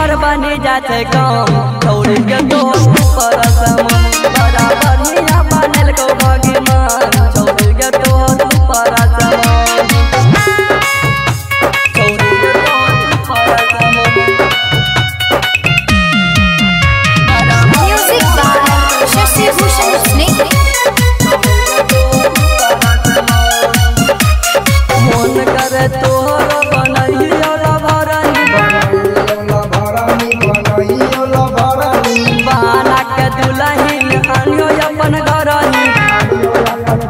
हमर बने जाते गाँव। दौड़ के दोस्त पर समान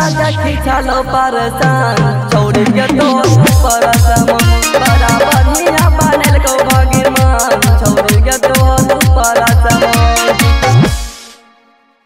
राजा की चलो परसा छोड़ के तो परसा